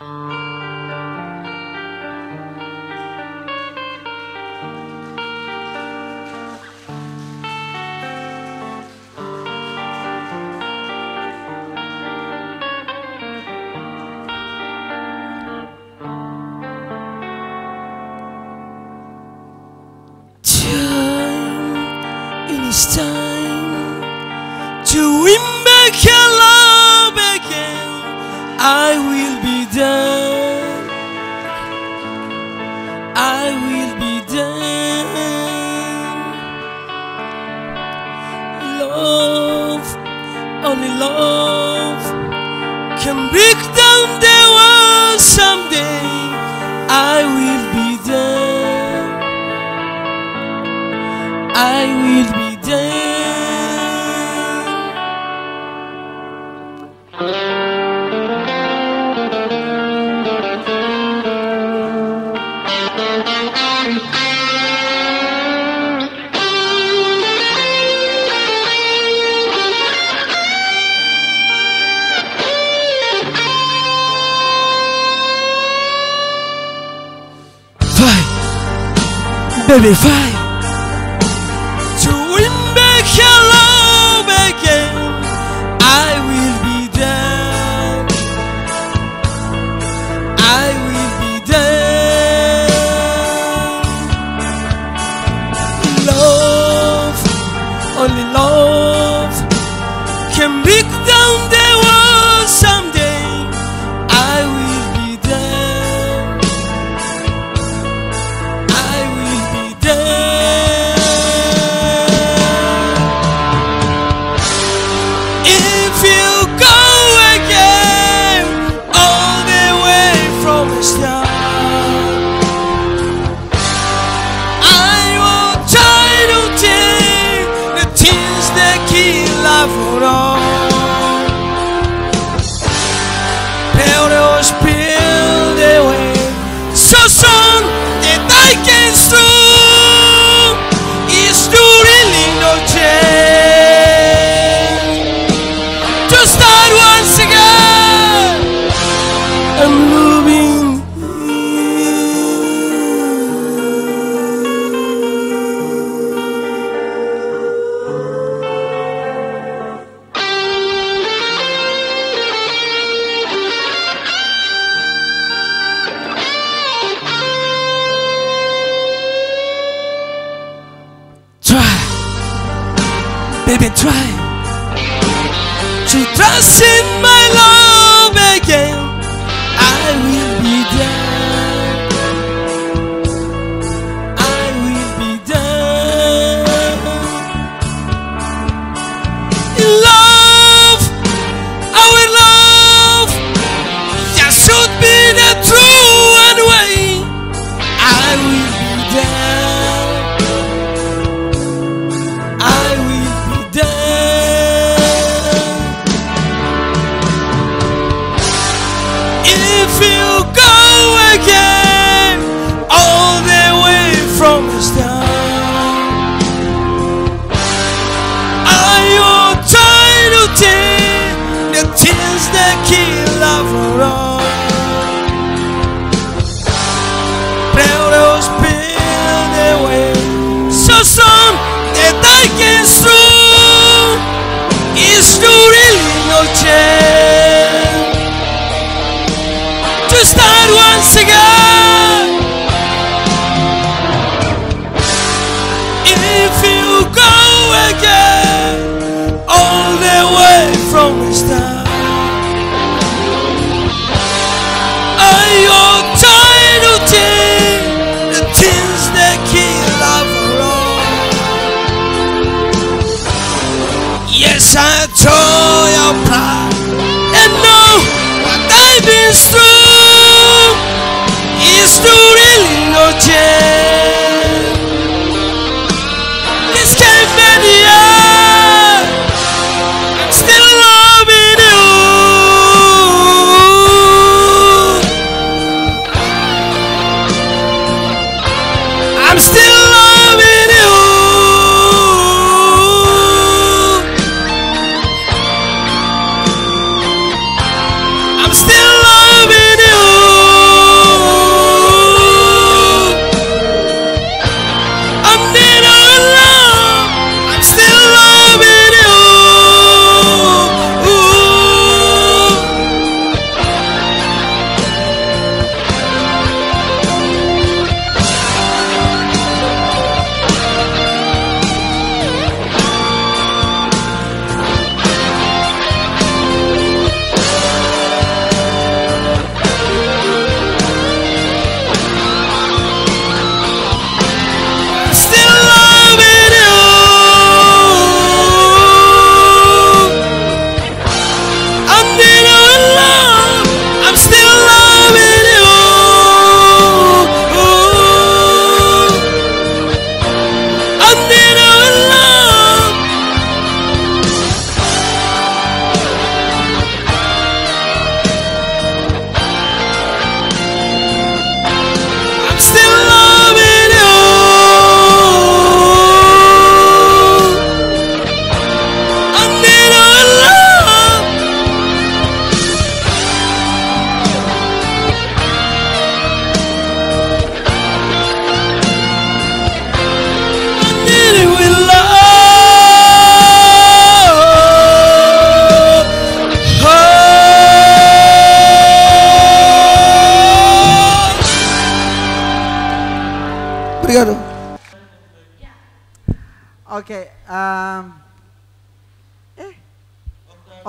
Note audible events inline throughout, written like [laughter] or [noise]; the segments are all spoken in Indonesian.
Música I will be there. Love, only love can break down the walls. someday. I will be there. I will be there. Baby, vai! only love. Can break down It's the Jesus. is true is true really no this can't be I'm still loving you I'm still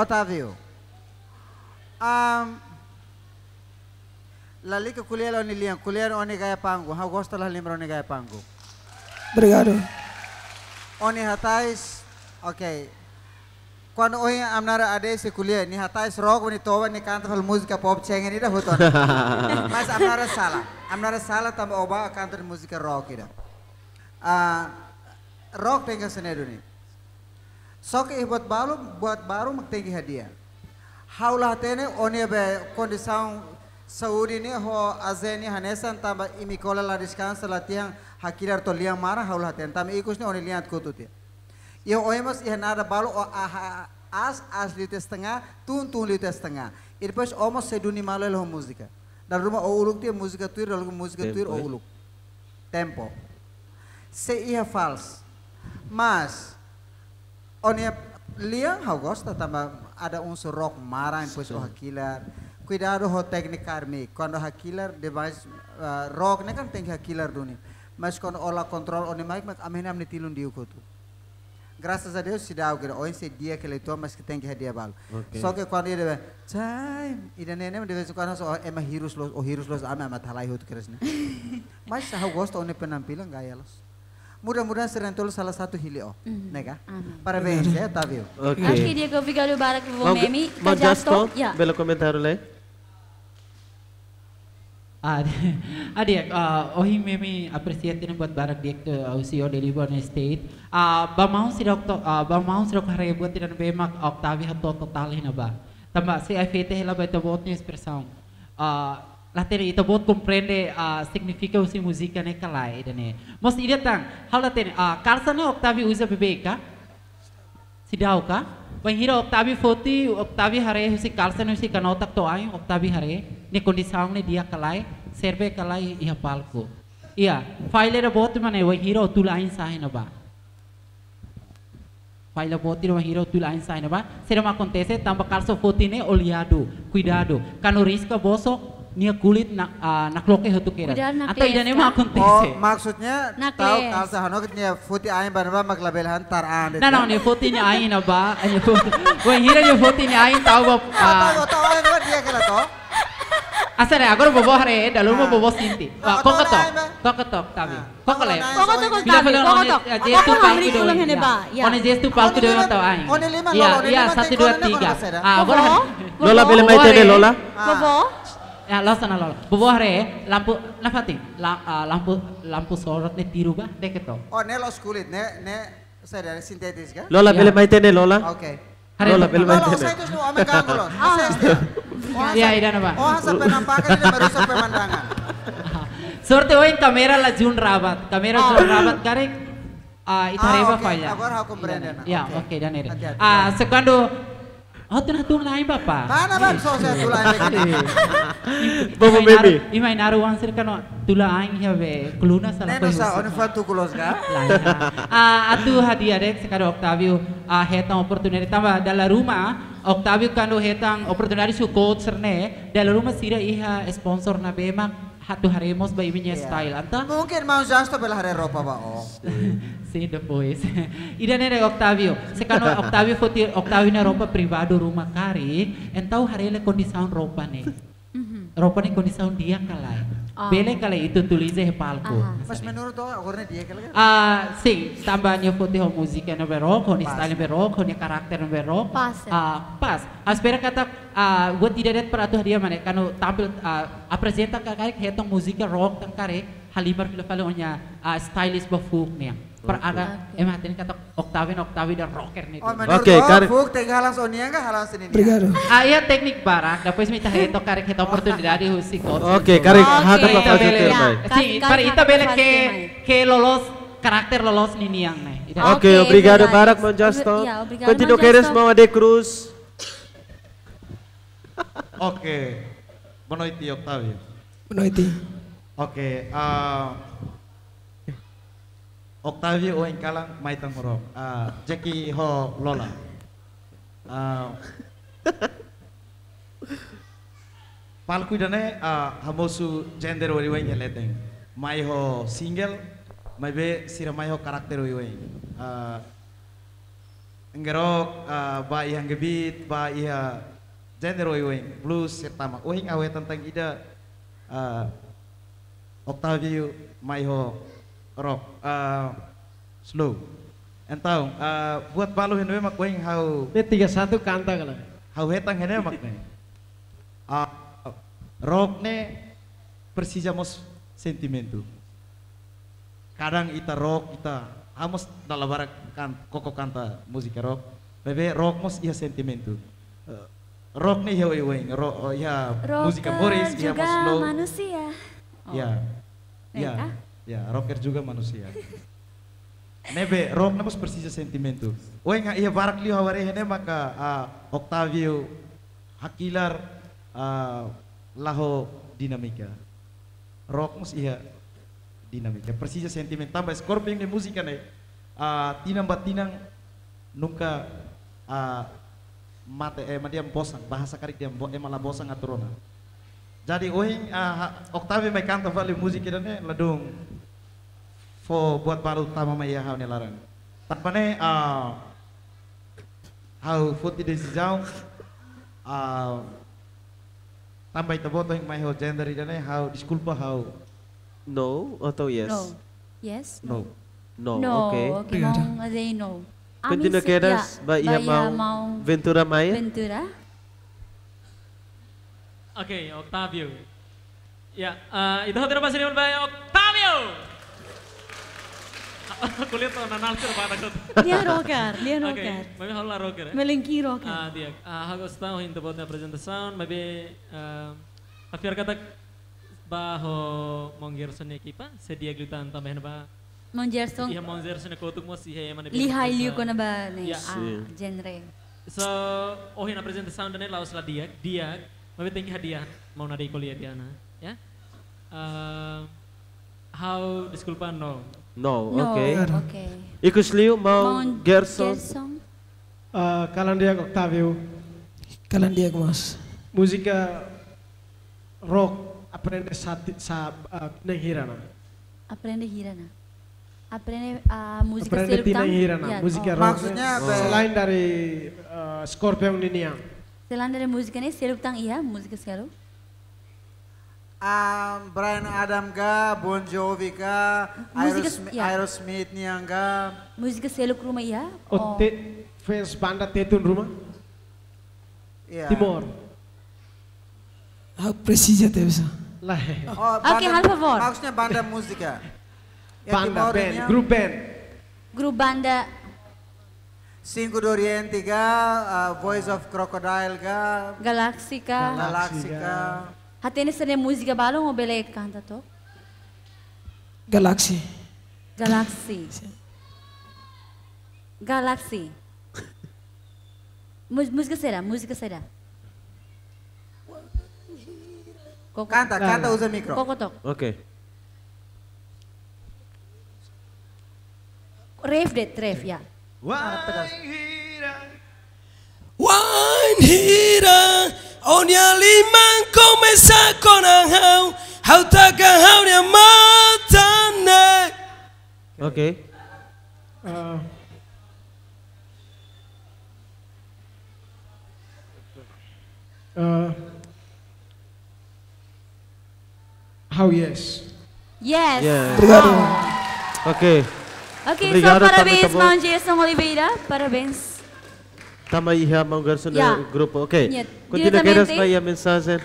Otávio. Um, lali que kuliah oni liang, kuliah oni gaya pango. How gosto lah lembra oni gaya pango. Obrigado. Oni hatais, ok. Quando hoje amnara ade se kuliah ni hatais rock ni toba ni canta fal música pop chengen ida huton. [laughs] Mas amnara sala, amnara sala tamba oba canta música rock ida. Ah, rock tengah senedu ni. Sok eh buat baru buat baru magtegi hadiah. Haulah tene oni be kondisão saúde ni ho azeni hanesan tamba imikola la descansa la tiang hakilar to liang mara haulah tene tamba ikus ni oni liang kututia. Yo oemas ia nada balu o aha as as lite setengah tun tun lite setengah. E depois omos seduni malo lo música. Da rumah o uluk dia música tuir lalu música tuir o uluk. Tempo. Se ia fals. Mas onia liang hau gosta tamba ada unsur rock marah depois o hakilar. Cuidado ho teknik karmi. Quando hakilar device uh, rock ne kan tem hakilar duni. Mas quando ola control oni mic mak amene amne tilun diu kutu. Graças a Deus se dá. Hoje esse dia que ele toma, mas que tem que hadiah balo. Okay. Só que quando ele vai, time, e daí nem de vez em quando só é mais heroes los, o heroes los ama talai hutu keras né. [laughs] Mas saya gosto onde penampilan gaya los. Mudah-mudahan serentol salah satu hili oh, nega. Amin. Parabéns, ya, Tavio. Ok. Acho que Diego, obrigado Barak vou Mau, memi. mau Kajasto. Justo, Ya. belo comentário lá. Ah, adik, [laughs] uh, ohi memi apreciate buat barak diek tu uh, usio deliver ni state. Ah, ba mau si doktor, ah, ba mau si doktor hari buat tidak bemak Octavi hato total hina ba. Tamba si ai fete hela ba ito bot ni expressão. Ah, later ito bot compreende ah, significa usi música ne kalai dane. Mos ida tang, hal later ah, kalsana Octavi usa bebeka. Si daw ka? Bang hira Octavi foti, Octavi hare husi kalsan husi kanotak to ay, Octavi hare, ni kondisang ni dia kalay, serve kalay iha palko. Iya, file ra bot mane wa hira tulain sahin ba? File bot ira hira tulain sahin na ba? Será acontece tamba kalso foti ne oliado, cuidado. Kano risca boso nia kulit na uh, nakloke hotu kera. Cuidado na Atau ida ne klesa. ma Oh, maksudnya tahu kalsa hanok nya futi ayin tar ande. Nah, nah, ni foti ni ain na ba? [laughs] Ani foti. Wa hira ni foti ni ain tau ba? ah, Tahu tahu ayin ba dia kala to? Asa na agora bobo hare dalu mo bobo sinti. Ah, Kok ketok, koto na, kok ketok tabi. Ah. Kok na, Tabi, pala kok one ketok. dia tu Ako palki hamri do. kulang hene ba? Ya. One dia tu palki do tau lima- ain. one lima, Ya, Lola, one ya lima, satu dua na tiga. Ah. Bobo? Lola bila mai Bobo, Lola. Ah. Bobo? Ya, lo sana Lola. Bobo hare lampu nafati. La- ah, Lampu lampu sorot ne tiru ba? Dek ketok. Oh, ne los kulit, ne ne saya dari sintetis kan? Lola Ya. bila mai tene Lola. Oke. Hare Lola ketok. bila mai Kalau tene. saya itu semua ame ganggu los. Saya setia. [laughs] Ya, ida na ba? Oh, sampai nampakan dia merusak pemandangan. [laughs] Sorte o en kamera la Jun Rabat. Kamera Jun Rabat karek ah itareba Ah, oke. falla. Agora aku compreendo, na. Ya, Oke. dan. Hati-hati, Ah, segundo Oh, tu na tu lain bapa. Mana bang? So saya tulai begini. Bobo baby. Imai naru wansir kano tula aing have kuluna sala Neno sa onu fatu kulos ka? Ah, atu hadiah dek sekado Octavio. Ah hetang oportunidade tamba dalam rumah Octavio kando hetang oportunidade su coach serne. Dalam rumah sira iha sponsor na bema hatu haremos ba iminya Iya. style anta Mungkin mau jasto bela hari ropa ba oh. Sim, depois. [laughs] Ida nere Octavio. Sekano Octavio foti Octavio na roupa privado rumah kari, então harele condição roupa ne. [laughs] Roupa ne condição dia kalai. Ah. Bele kalai itu tulis eh palco. Mas menurut to agornya dia kala Ah, sim, tambah niya foti ho musika no berok, ho ni style no berok, ho ni karakter no berok. Pas, ya. Ah, pas. Ah, espera kata ah buat tidak para tu dia mana kano tampil ah apresenta kare hetong musika rock tang kare halimar fila fala onya ah stylist ba folk niya. Per ada Okay. ematin kata Octavio Octavio dan rocker nih. Oh, Oke, to Kari- Fuk tega halang sonia enggak halang sini. Obrigado. Ah, iya teknik barak, depois minta heto kare kita oportunidade [laughs] husi coach. Oke, kari Oke. hada pa para kas- ita bele kas- ke ke lolos karakter lolos ni niang nih. Ida. Ah, Oke, obrigado obrigado. Barak Manjasto. Obri- ya, obrigado, Continue queres mau Ade Cruz. [laughs] Oke, boa noite, Octavio. Boa noite. Oke, ah, Octavio o engkalang maitang morok. Ah, Jackie ho Lola. Ah, palku dane ah, hamosu gender wari wai nyeleteng. Mai ho single may be siramay ho karakter oi oi. Uh, ngerok uh, ba iya gebit ba iya genre oi oi blues serta oi ngawe tentang ida uh, Octavio may ho rock uh, slow. Então, uh, buat balu henwe mak oi how Ini tiga satu kanta kalau. how hetang henwe mak ne. Uh, rock ne precisamos sentimento. Kadang ita rock ita amos dalam barak kan koko kanta musika rock. Bebe rock mos ia sentimento. Uh, rock ne ia weng rock oh, ia musika Boris ia juga mos slow. manusia. Ya. Ya. Ya, rocker juga manusia. Nebe, rock na mos precisa sentimento. Oi nga ia barak liu haware hene maka ah, Octavio Hakilar ah, laho dinamika. Rock mos ia dinamika. Precisa sentimento. Tambah Scorpion de musika ne ah, tinang batinang nunca ah, mate eh madiam bosan bahasa karik dia bo, eh malah bosan aturona. Jadi oing uh, Octavio may kanta musik ne ladung fo buat baru tama may yahaw ni laran. Tapane uh, how futi desi jauh uh, tambay taboto yung may ho gender ida how disculpa how No atau yes? No. Yes? no. No. No. Okay. Okay, mau ngadai no. Continue ya, ba iya mau Ventura Maya? Ventura? Oke, Octavio. Ya, eh, itu hati pasti dimulai Octavio. Aku lihat tuh nanalker pada aku. Dia rocker, dia Oke, [laughs] rocker. [laughs] maybe halo rocker. ya. Melengki rocker. Ah, dia. Ah, aku tahu hinta buat na apresentação, maybe eh afiar kata baho monggerson ekipa, sedia glutan tambah ba. Mon Gerson, Iya monggerson ko tuk mo si hey man. lihai liu ko na ba ni Ya. ah, genre. So, oh na apresentação dan laos la dia, dia, maybe tinggi hadiah mau nadi kuliah dia na, ya. Eh, how disculpan no. No. No, Okay. okay. Ikus Liu mau Mon Gerson. Gerson. Uh, Kalandia Octavio, Kalian dia mas. música rock aprende sa, sa uh, hirana. Aprende hirana. Aprende a música Aprende tinang hirana, Ya, música oh. rock. Maksudnya apa? Selain dari uh, Scorpion ini yang Selain dari musika ni seluk tang iya, musika seluk. Um, Brian Adam ga, Bon Jovi ga, Musika- Aerosmith, ya. Aerosmith niang ga. Musika seluk rumah iya. oh, te, fans banda Tetun rumah Iya. Timor. How precisa teve bisa. Lah, Oh, Oke, hal favor. Maksudnya banda musika. Yang banda Timor band, yang grup band. Grup banda Cinco do Oriente ga, uh, Voice of Crocodile ga, Galaxy ka. Galaxy ga. ga. Hati ni sene musika balong o bele kanta to? Galaxy. Galaxy. Galaxy. [laughs] Mus música será, música será. Koko, Canta, canta usa micro. Kokotok. Okay. Ref det, ref, ya. Wine hira, onya limang começa con hau, hau taka hau nya matane. Okay. Uh, uh, how yes. Yes. Yeah. Obrigado. Okay. Oke, so Obrigado, parabéns, Tamo Tamo. Mount Jason Oliveira. Parabéns. Tama iha Gerson Ya. do grupo. Okay. Ya, Continue diretamente. quedas vai a mensagem.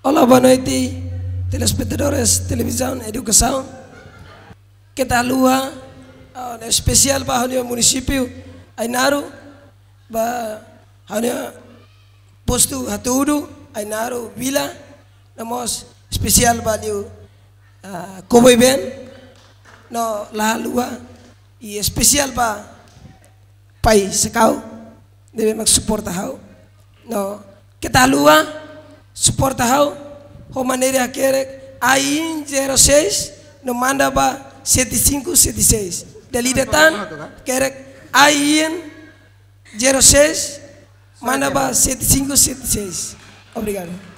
Olá, boa noite, telespectadores, televisão, educação. Que tal lua? Uh, especial para o município Ainaro, para o posto Hatudo, Ainaro, Vila. Namos especial para o uh, Cowboy Band, no La Lua, e especial para pay sakau debe mag no. Hau ho 06 no manda ba 7576 delida tan 06 manda ba 7576 obrigado.